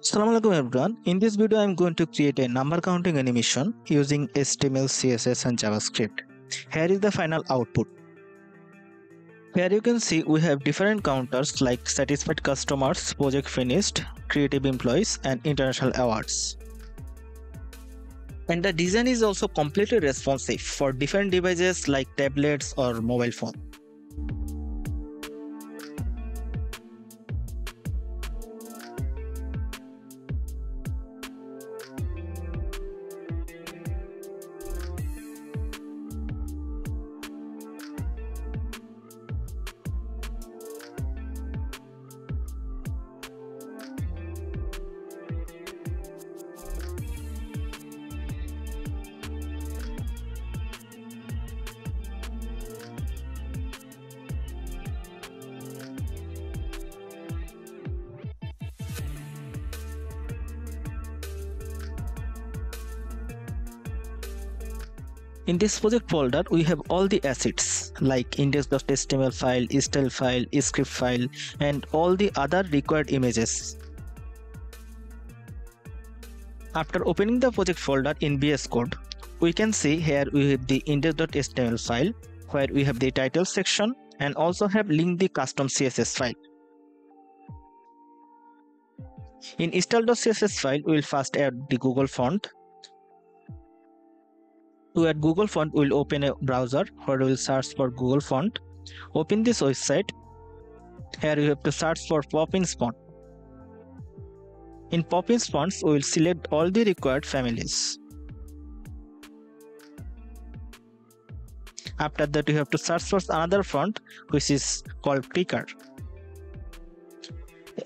Assalamualaikum everyone. In this video, I am going to create a number counting animation using HTML, CSS and JavaScript. Here is the final output. Here you can see we have different counters like satisfied customers, project finished, creative employees and international awards. And the design is also completely responsive for different devices like tablets or mobile phone. In this project folder, we have all the assets like index.html file, style file, script file, and all the other required images. After opening the project folder in VS Code, we can see here we have the index.html file where we have the title section and also have linked the custom CSS file. In style.css file, we will first add the Google font to add Google font, we'll open a browser where we'll search for Google font. Open this website. Here you have to search for Poppins font. In Poppins fonts, we will select all the required families. After that, you have to search for another font which is called Clicker.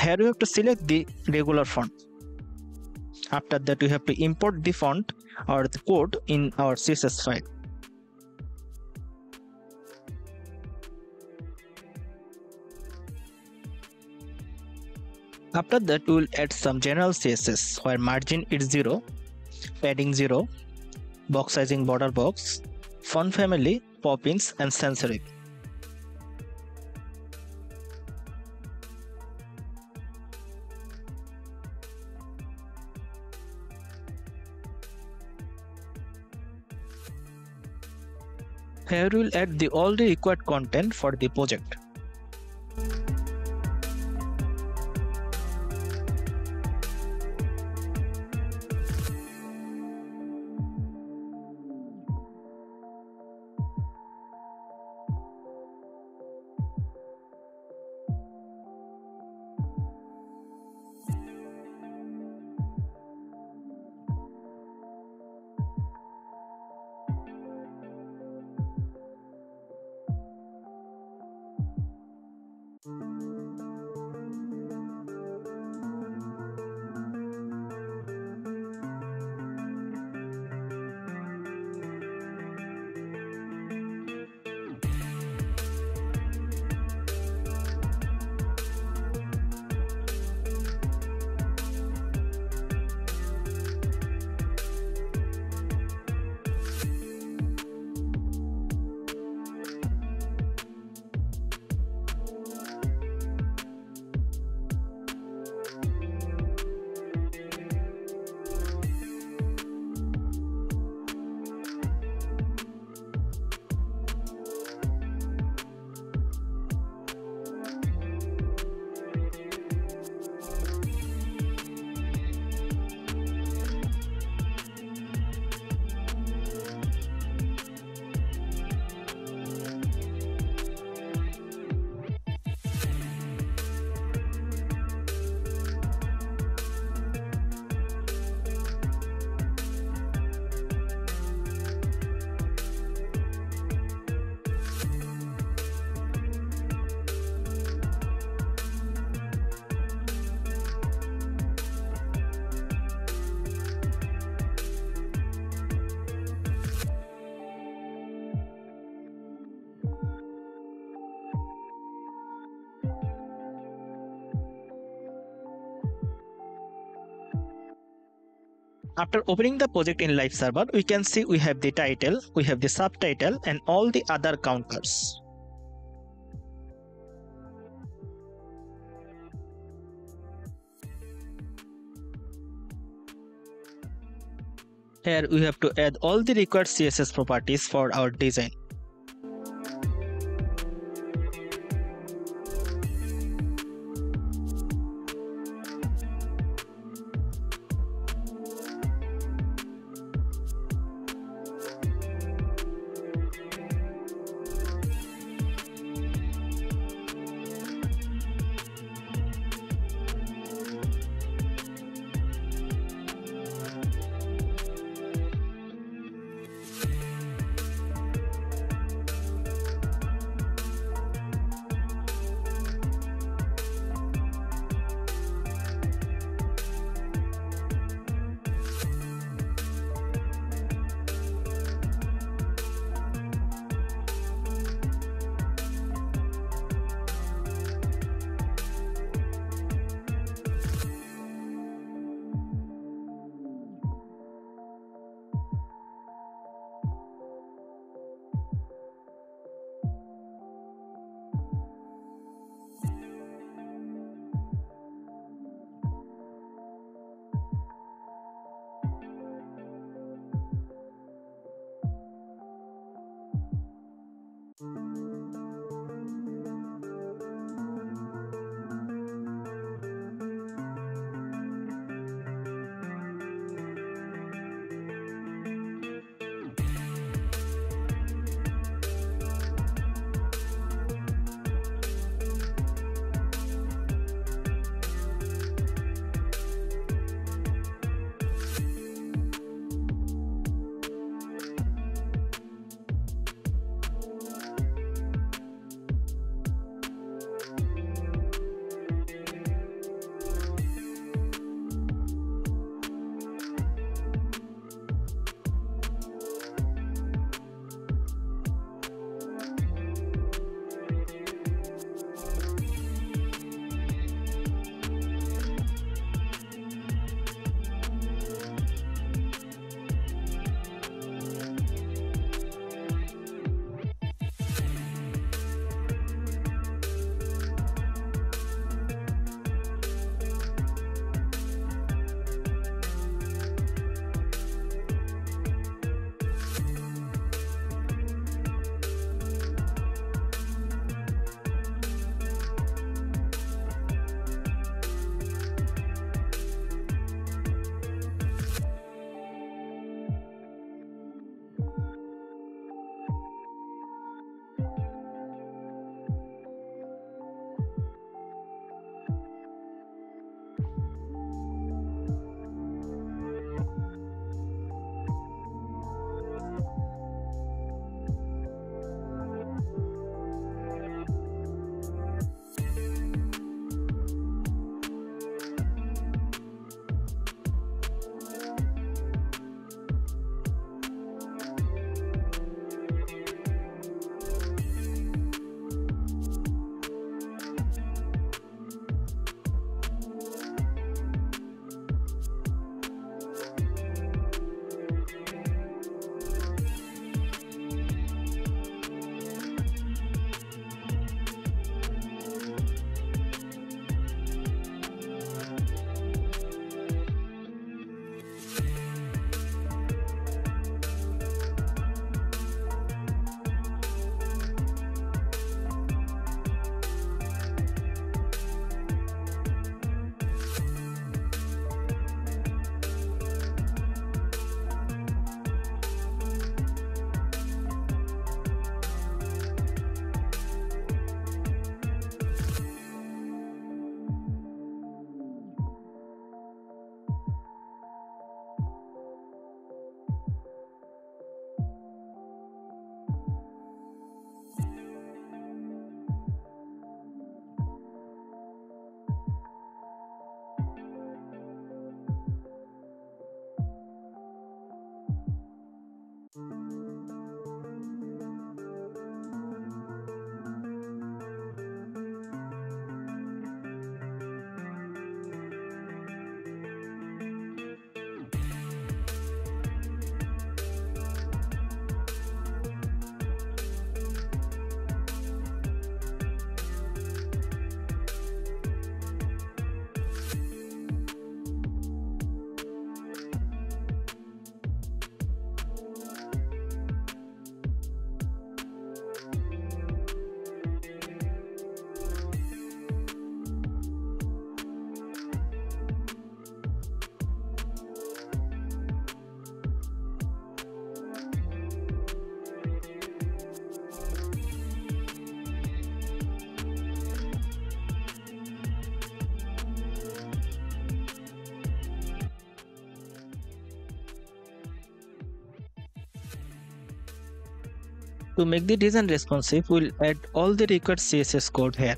Here you have to select the regular font. After that, you have to import the font or the code in our CSS file. After that, we will add some general CSS where margin is 0, padding 0, box sizing border box, font family, poppins and sans we will add the all the required content for the project. After opening the project in live server, we can see we have the title, we have the subtitle and all the other counters. Here we have to add all the required CSS properties for our design. To make the design responsive, we'll add all the required CSS code here.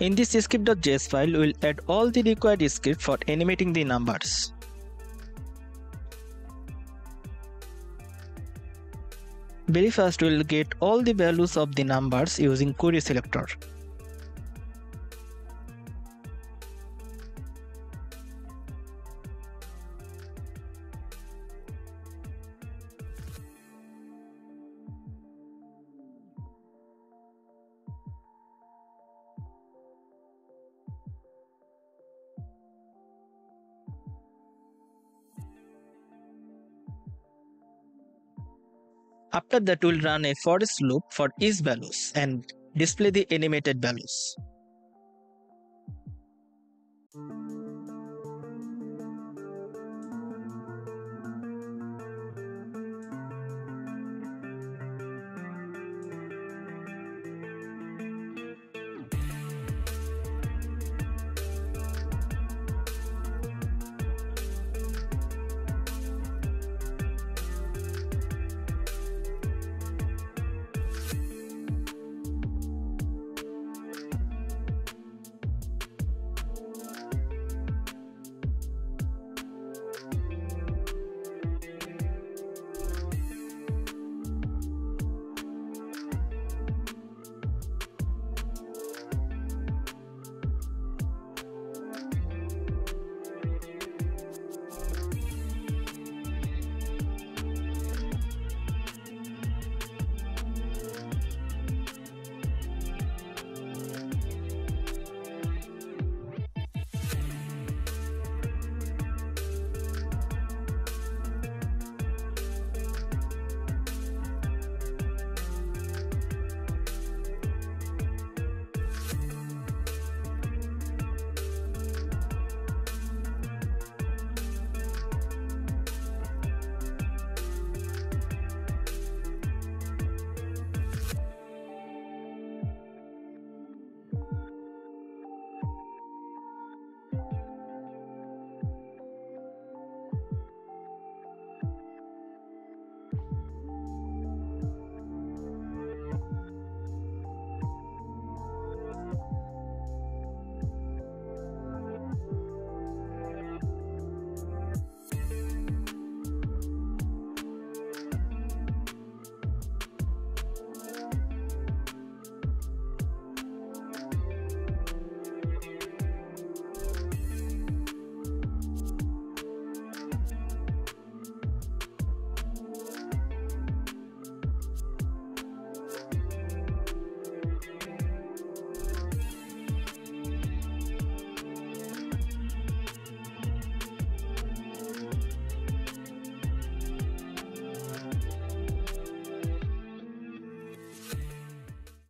In this script.js file, we'll add all the required script for animating the numbers. Very first, we'll get all the values of the numbers using query selector. After that, we'll run a for loop for each values and display the animated values.